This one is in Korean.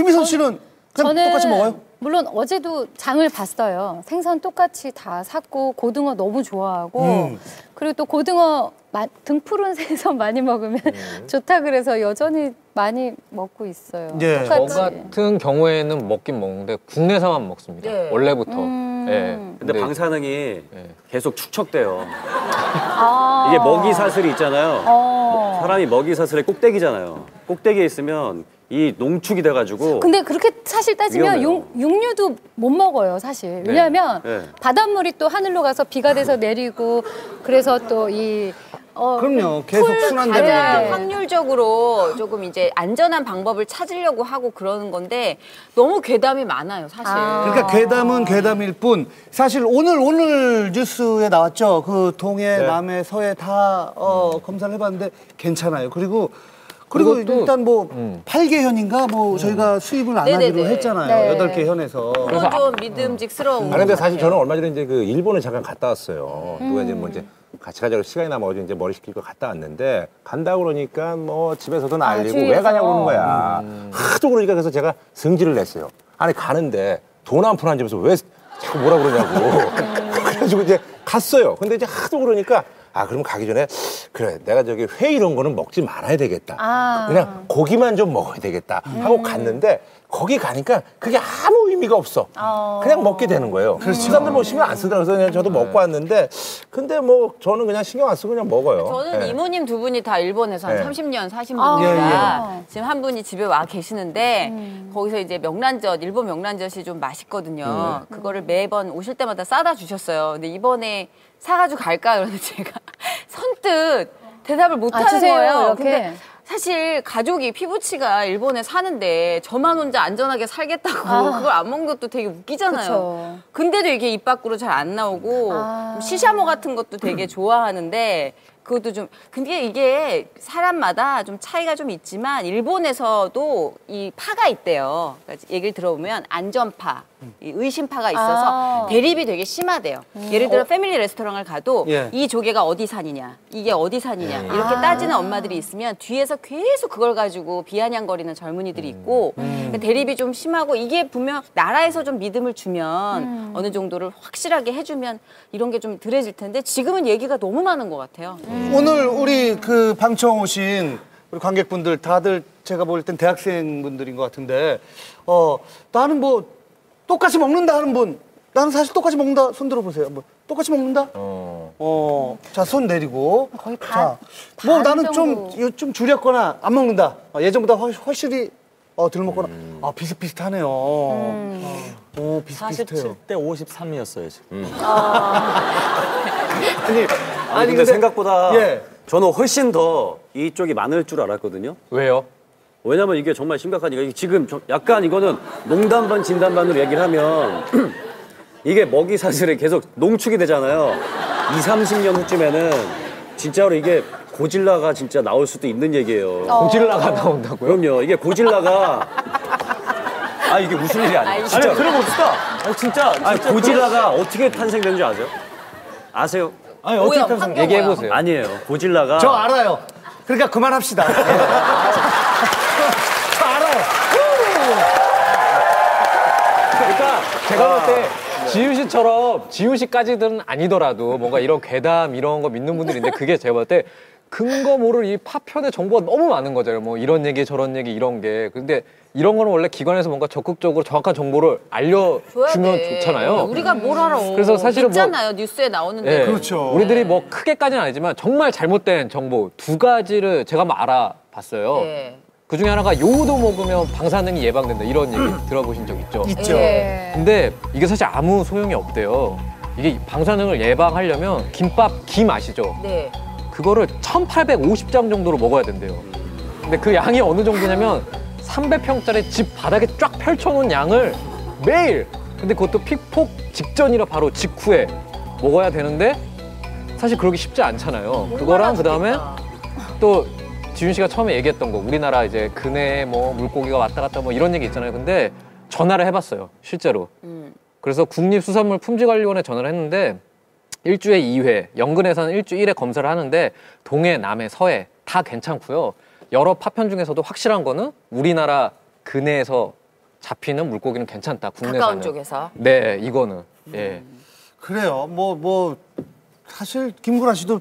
김미선 씨는 그냥 저는 똑같이 먹어요? 물론 어제도 장을 봤어요. 생선 똑같이 다 샀고 고등어 너무 좋아하고 음. 그리고 또 고등어 마- 등푸른 생선 많이 먹으면 음. 좋다 그래서 여전히 많이 먹고 있어요. 예. 저. 같은 경우에는 먹긴 먹는데 국내산만 먹습니다. 네. 원래부터. 음. 예. 근데 방사능이 예. 계속 축척돼요. 아. 이게 먹이 사슬이 있잖아요. 어. 사람이 먹이 사슬의 꼭대기잖아요. 꼭대기에 있으면 이 농축이 돼가지고 근데 그렇게 사실 따지면. 육, 육류도 못 먹어요, 사실. 왜냐하면 네. 바닷물이 또 하늘로 가서 비가 돼서 내리고 그래서 또이 어, 그럼요. 계속 풀 순환되는 가야- 건데. 확률적으로 조금 이제 안전한 방법을 찾으려고 하고 그러는 건데 너무 괴담이 많아요, 사실. 아. 그러니까 괴담은 괴담일 뿐 사실 오늘 오늘 뉴스에 나왔죠. 그 동해, 네. 남해, 서해 다 어, 검사를 해봤는데 괜찮아요. 그리고 그리고 일단 뭐 음. 팔 8개 현인가 뭐 저희가 수입을 안 하기로 네네네. 했잖아요. 네. 여덟 개 현에서. 그건 좀 믿음직스러운. 아 근데 사실. 저는 얼마 전에 이제 그 일본에 잠깐 갔다 왔어요. 누가 이제 뭐 이제 같이 가자고 시간이 남아가지고 이제 머리 식힐 거 갔다 왔는데 간다고 그러니까 뭐 집에서도 난리고 왜 주위에서. 가냐고 그러는 거야. 하도 그러니까 그래서 제가 승질을 냈어요. 아니 가는데 돈 한 푼안 집에서 왜 자꾸 뭐라 그러냐고. 그래가지고 이제 갔어요. 근데 이제 하도 그러니까 아 그럼 가기 전에 그래 내가 저기 회 이런 거는 먹지 말아야 되겠다. 아. 그냥 고기만 좀 먹어야 되겠다 하고 갔는데 거기 가니까 그게 아무 의미가 없어. 어. 그냥 먹게 되는 거예요. 사람들 뭐 신경 안 쓰더라고요. 그래서 그냥 저도 먹고 왔는데 근데 뭐 저는 그냥 신경 안 쓰고 그냥 먹어요. 저는 예. 이모님 두 분이 다 일본에서 한 네. 30년 사신 아. 분이라 예, 지금 한 분이 집에 와 계시는데 거기서 이제 명란젓, 일본 명란젓이 좀 맛있거든요. 그거를 매번 오실 때마다 싸다 주셨어요. 근데 이번에 사가지고 갈까? 그러는데 제가 선뜻 대답을 못 아, 하는 거예요. 이렇게. 근데 사실 가족이 피부치가 일본에 사는데 저만 혼자 안전하게 살겠다고 아. 그걸 안 먹는 것도 되게 웃기잖아요. 그쵸. 근데도 이게 입 밖으로 잘 안 나오고 아. 시샤모 같은 것도 되게 좋아하는데 그것도 좀 근데 이게 사람마다 좀 차이가 좀 있지만 일본에서도 이 파가 있대요. 그러니까 얘기를 들어보면 안전파, 이 의심파가 있어서 아. 대립이 되게 심하대요. 예를 들어 패밀리 레스토랑을 가도 예. 이 조개가 어디 산이냐, 이게 어디 산이냐 이렇게 아. 따지는 엄마들이 있으면 뒤에서 계속 그걸 가지고 비아냥거리는 젊은이들이 있고 그러니까 대립이 좀 심하고 이게 분명 나라에서 좀 믿음을 주면 어느 정도를 확실하게 해주면 이런 게 좀 덜해질 텐데 지금은 얘기가 너무 많은 것 같아요. 오늘 우리 그 방청 오신 우리 관객분들 다들 제가 볼 땐 대학생분들인 것 같은데 어 나는 뭐 똑같이 먹는다 하는 분 나는 사실 똑같이 먹는다 손 들어보세요. 뭐 똑같이 먹는다? 어. 자, 손 내리고. 거의 반- 자, 뭐반 나는 좀, 좀 줄였거나 안 먹는다. 어, 예전보다 훨, 훨씬 어, 덜 먹거나. 아, 비슷비슷하네요. 음. 어, 오, 비슷비슷해요. 47대 53이었어요 지금. 아니, 아니, 근데, 생각보다 예. 저는 훨씬 더 이쪽이 많을 줄 알았거든요. 왜요? 왜냐면 이게 정말 심각하니까 이게 지금 좀 약간 이거는 농담 반 진담 반으로 얘기를 하면 이게 먹이 사슬이 계속 농축이 되잖아요. 2, 30년 후쯤에는 진짜로 이게 고질라가 진짜 나올 수도 있는 얘기예요. 고질라가 나온다고요? 그럼요. 이게 고질라가 아 이게 무슨 일이 아니에요. 진짜. 들어봅시다. 아니 진짜. 아니 고질라가 어떻게 탄생된 줄 아세요? 아세요? 아니 어떻게 탄생? 얘기해. 보세요. 아니에요. 고질라가 저 알아요. 그러니까 그만합시다. 예. 저 알아요. 그러니까 제가 볼때 지훈 씨처럼 지훈 씨까지는 아니더라도 뭔가 이런 괴담 이런 거 믿는 분들인데 그게 제가 볼때 근거 모를 이 파편의 정보가 너무 많은 거잖아요. 뭐 이런 얘기 저런 얘기 이런 게. 근데 이런 거는 원래 기관에서 뭔가 적극적으로 정확한 정보를 알려주면 돼. 좋잖아요. 우리가 뭘 알아? 그래서 사실은 뭐- 있잖아요. 뉴스에 나오는데. 예. 그렇죠. 우리들이 뭐 크게까지는 아니지만 정말 잘못된 정보 두 가지를 제가 한번 알아봤어요. 예. 그 중에 하나가 요도 먹으면 방사능이 예방된다 이런 얘기 들어보신 적 있죠? 있죠. 예. 근데 이게 사실 아무 소용이 없대요. 이게 방사능을 예방하려면 김밥 김 아시죠? 네. 그거를 1850장 정도로 먹어야 된대요. 근데 그 양이 어느 정도냐면 300평짜리 집 바닥에 쫙 펼쳐놓은 양을 매일 근데 그것도 픽폭 직전이라 바로 직후에 먹어야 되는데 사실 그러기 쉽지 않잖아요. 그거랑 그 다음에 또 지윤 씨가 처음에 얘기했던 거 우리나라 이제 근해에 뭐 물고기가 왔다 갔다 뭐 이런 얘기 있잖아요. 근데 전화를 해봤어요. 실제로. 음. 그래서 국립수산물 품질관리원에 전화를 했는데 일주에 2회, 연근에서는 일주 1회 검사를 하는데 동해, 남해, 서해 다 괜찮고요. 여러 파편 중에서도 확실한 거는 우리나라 근해에서 잡히는 물고기는 괜찮다. 국내산은. 가까운 쪽에서. 네, 이거는. 예. 그래요. 뭐뭐 사실 김구라 씨도